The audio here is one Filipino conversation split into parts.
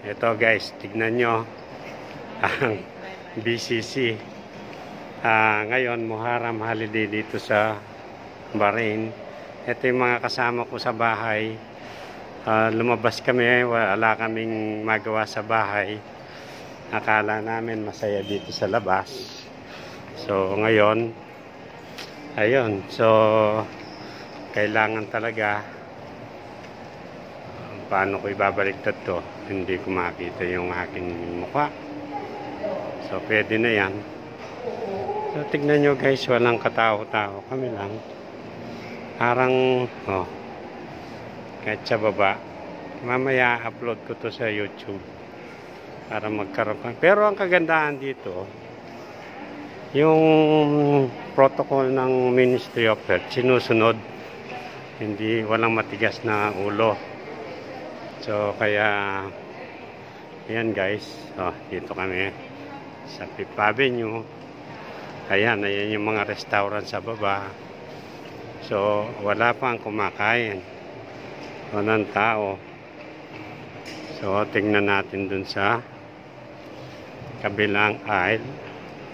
Ito guys, tignan nyo ang BCC. Ah, ngayon, Muharram holiday dito sa Bahrain. Ito yung mga kasama ko sa bahay. Ah, lumabas kami, wala kaming magawa sa bahay. Akala namin masaya dito sa labas. So, ngayon, ayun. So, kailangan talaga paano ko ibabaliktad to hindi ko makita yung aking mukha. So pwede na yan. So tignan nyo guys walang katao-tao kami lang. Parang oh kahit sa baba. Mamaya upload ko to sa youtube para magkaroon pero ang kagandahan dito yung protocol ng Ministry of Health sinusunod. Hindi walang matigas na ulo So, kaya, ayan guys. Oh, dito kami sa Fifth Avenue. Ayan, ayan yung mga restaurant sa baba. So, wala pang kumakain. Walang tao. So, tingnan natin dun sa kabilang aisle.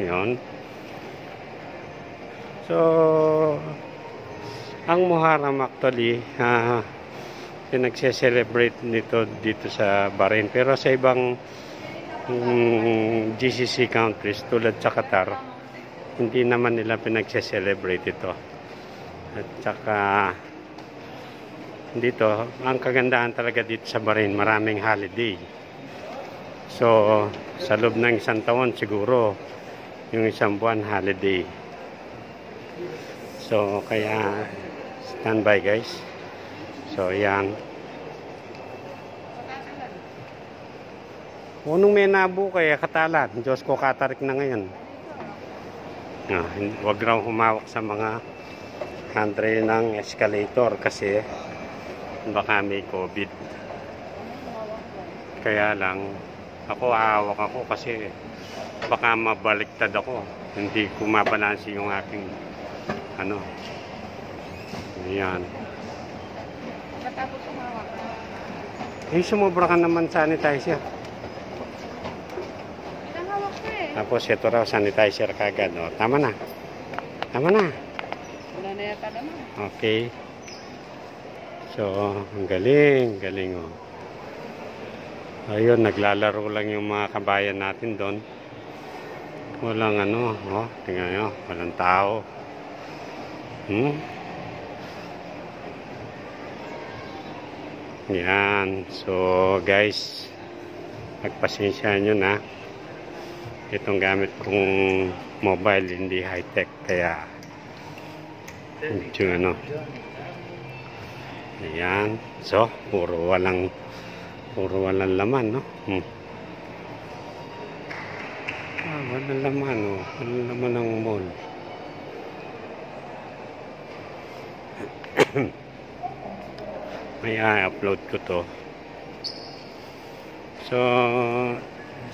Yun. So, ang Muharram actually, ah, pinagse-celebrate nito dito sa Bahrain. Pero sa ibang mm, GCC countries tulad sa Qatar, hindi naman nila pinagse-celebrate ito. At saka dito, ang kagandahan talaga dito sa Bahrain, maraming holiday. So, sa loob ng isang taon siguro, yung isang buwan holiday. So, kaya standby guys. So, yan. Unong may nabo kaya katalat. Diyos ko katarik na ngayon. Ah, hindi- wag raw humawak sa mga handrail ng escalator kasi baka may COVID. Kaya lang, ako aawak ako kasi baka mabaliktad ako. Hindi ko mabalansi yung aking ano. Yan. Katapos sumawa ka. Eh, sumobra ka naman sanitizer. Ilang hawak ko eh. Tapos ito raw sanitizer kagad. O, tama na. Tama na. Wala na yata naman. Okay. So, ang galing. Galing oh. Ayun, naglalaro lang yung mga kabayan natin doon. Walang ano, oh, tingnan nyo, walang tao. Hmm? Yan. So, guys, pagpasensya nyo na. Itong gamit kong mobile, hindi high-tech. Kaya, medyo ano. Ayan. So, puro walang, puro walang laman, no? Hmm. Ah, walang laman, oh. Walang laman ng mall. may i-upload ko to. So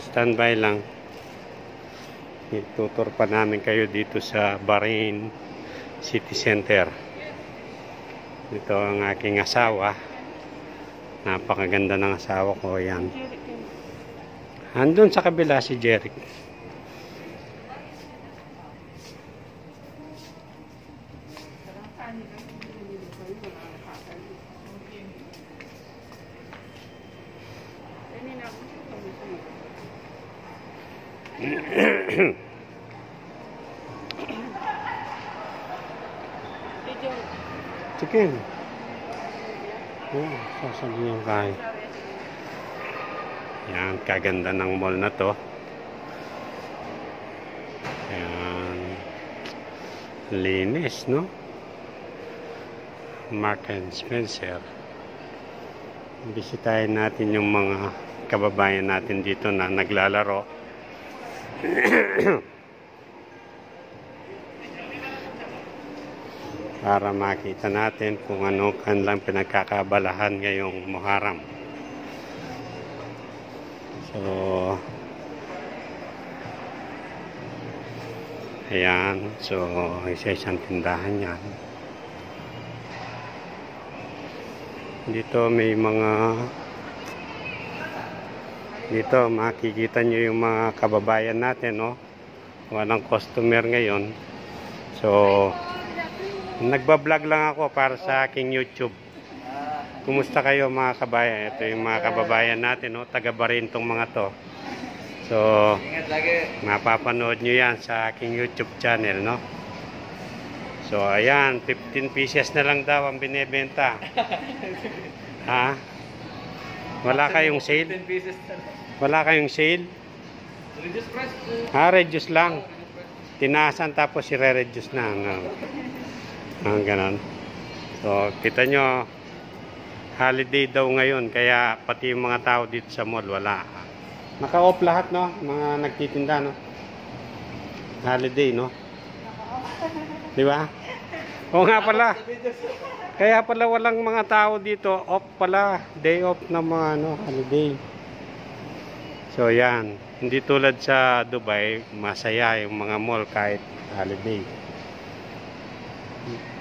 standby lang. Itutur pa namin kayo dito sa Bahrain City Center. Ito ang aking asawa. Napakaganda ng asawa ko yan. Andun sa kabila si Jeric Ini na ako sa pamisuyo. Eh, Jerry. Chicken oh, sasabihin kayo Yan, kaganda ng mall na to. Yan. Linis, no? Mark and Spencer. Bisitahin natin yung mga kababayan natin dito na naglalaro. Para makita natin kung ano kanilang pinagkakabalahan ngayong Muharram. So, ayan. So, isa-isang tindahan yan. Dito may mga Dito, makikita nyo yung mga kababayan natin, no? Walang customer ngayon. So, nagbablog lang ako para sa aking YouTube. Kumusta kayo mga kabayan? Ito yung mga kababayan natin, no? Taga Barintong mga to. So, mapapanood nyo yan sa aking YouTube channel, no? So, ayan, 15 pieces na lang daw ang binebenta. ha? Wala kayong sale? 10 pieces na lang. Wala kayong sale? Reduce price. Ha, reduce lang. Tinasan tapos i-reduce na. No? Ang ganon. So, kita nyo, holiday daw ngayon, kaya pati yung mga tao dito sa mall, wala. Naka-off lahat, no? Mga nagtitinda, no? Holiday, no? Di ba? Oo nga pala. Kaya pala walang mga tao dito, off pala. Day off na mga ano, holiday. So yan, hindi tulad sa Dubai, masaya yung mga mall kahit holiday.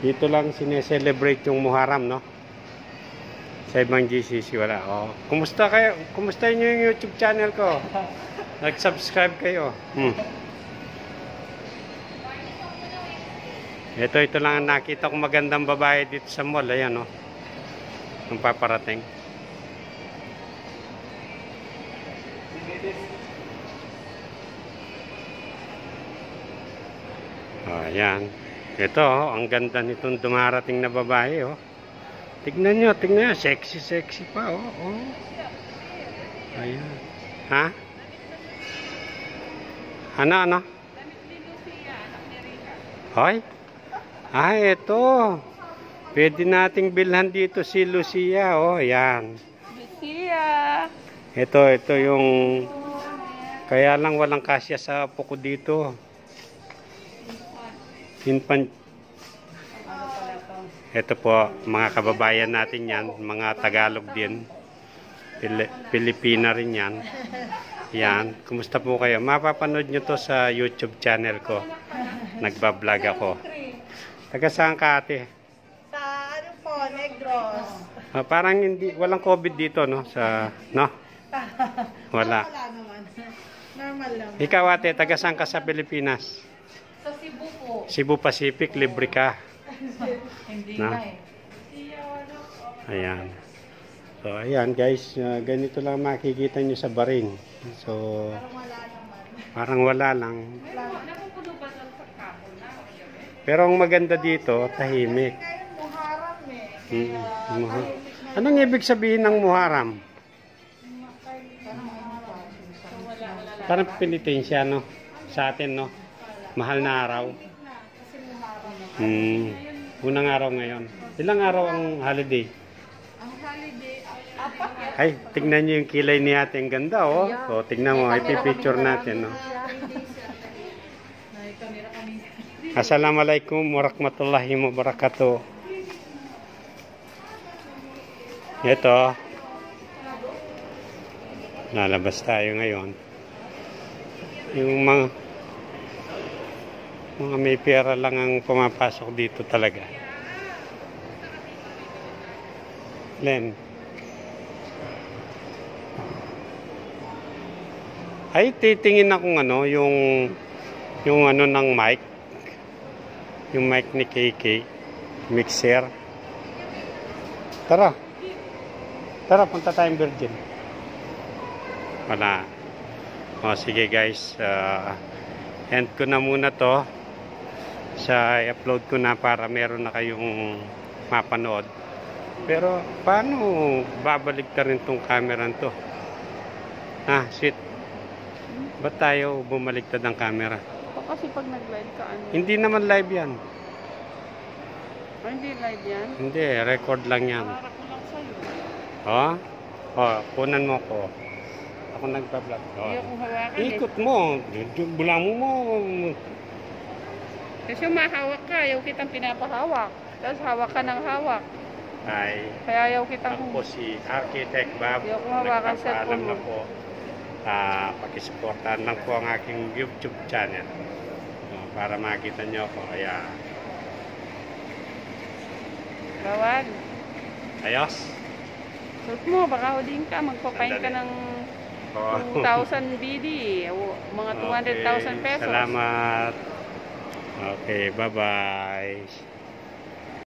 Dito lang sineselebrate yung Muharram, no? Sa ibang GCC wala. Oh. Kumusta kayo? Kumusta niyo yung YouTube channel ko? Nag-subscribe kayo. Hmm. Ito, ito lang ang nakita kong magandang babae dito sa mall. Ayan, no? Ang paparating. Oh, ayan. Ito, oh, ang ganda nitong dumarating na babae, oh. Tignan nyo, tignan nyo. Sexy, sexy pa, oh. oh. Ayan. Ha? Ano, ano? Hoy? Ah, ito. Pwede nating bilhan dito si Lucia, oh. Ayan. Lucia! Ito, ito yung... Kaya lang walang kasya sa puko dito. Infant. Ito po, mga kababayan natin yan. Mga Tagalog din. Pili- Pilipina rin yan. Yan. Kumusta po kayo? Mapapanood nyo to sa YouTube channel ko. Nagbablog ako. Taga saan ka ate? Sa ano po, Negros. Ah, parang hindi, walang COVID dito, no? Sa, no? Wala. Wala naman. Normal lang. Ikaw ate, taga saan ka sa Pilipinas? Sa Cebu po. Cebu Pacific, libre ka. Hindi Na? na eh. Ayan. So, ayan guys, uh, ganito lang makikita nyo sa Barin. So, Wala naman. parang wala lang. Pero ang maganda dito, tahimik. Muharram eh. Mm, muha- Anong ibig sabihin ng Muharram? Parang penitensya, no? Sa atin, no? Mahal na araw. Hmm. Unang araw ngayon. Ilang araw ang holiday? Ang holiday, apat. Ay, tignan nyo yung kilay ni ate. Ang ganda, oh. So, tignan mo. Ipipicture natin, no. Assalamualaikum warahmatullahi wabarakatuh. Ito. Lalabas tayo ngayon. Yung mga mga may pera lang ang pumapasok dito talaga. Len. Ay, titingin akong ano, yung yung ano ng mic. Yung mic ni KK. Mixer. Tara. Tara, punta tayong Virgin. Wala. O, sige guys. ah, end ko na muna to. Sa i-upload ko na para meron na kayong mapanood. Pero, paano babalik ta rin tong camera to? Ah, shit. Ba't tayo bumaligtad ng camera? Kasi pag nag-live ka, ano? Hindi naman live yan. Ay, hindi live yan. Hindi, record lang yan. Para ko lang sa'yo. Oh? Oh, kunan mo ko. Ako nagpa-vlog. Hindi Oh. ako hawakan eh. Ikot mo. Bulamo mo. Kasi mahawak ka, ayaw kitang pinapahawak. Tapos hawak ka ng hawak. Ay, Kaya ayaw kitang... ako si Architect Bob. Hindi ako hawakan sa phone na mo. po. Ah, pakisuportahan lang po ang aking YouTube channel. Oh, para makita nyo ako. Kaya, Bawal. ayos. Suot mo, baka huling ka, magpapain ka ng Oo. 2,000 BD. O, Mga 200,000 Okay, pesos. Salamat. Okay, bye-bye.